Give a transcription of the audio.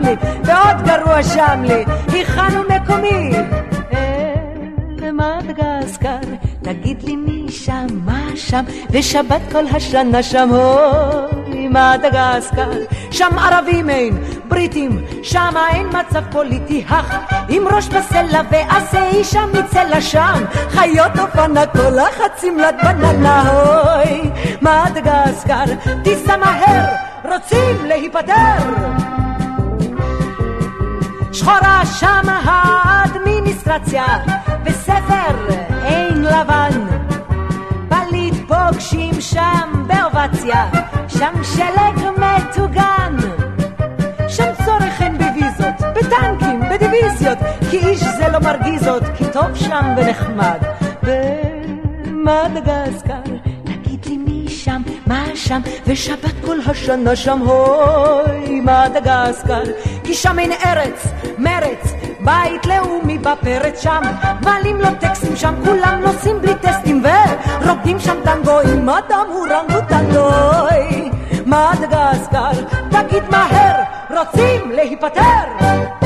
לי, ועוד גרוע שם לי, היכן הוא מקומי? מדגסקר, תגיד לי מי שם, מה שם, ושבת כל השנה שם, אוי מדגסקר, שם ערבים אין, בריטים, שם אין מצב פוליטי, הך, עם ראש בסלע ועשה אישה מצלע שם, חיות אופנה כל החצים לד בננה, אוי מדגסקר, תיסע מהר, רוצים להיפטר. שחורה שם האדמיניסטרציה, בספר אין לבן. פליט פוגשים שם באובציה, שם שלג מטוגן. שם צורך אין בוויזות, בטנקים, בדיוויזיות, כי איש זה לא מרגיז עוד, כי טוב שם ונחמד. במדגסקר, תגיד לי מי שם, מה שם, ושבת כל השנה שם, הוי מדגסקר, כי שם אין ארץ, מרץ, בית לאומי בפרץ שם, מעלים לו טקסטים שם, כולם נוסעים בלי טסטים, ורוקדים שם טנגו עם אדם אורנגוטנגוי. מדגסקר, תגיד מהר, רוצים להיפטר!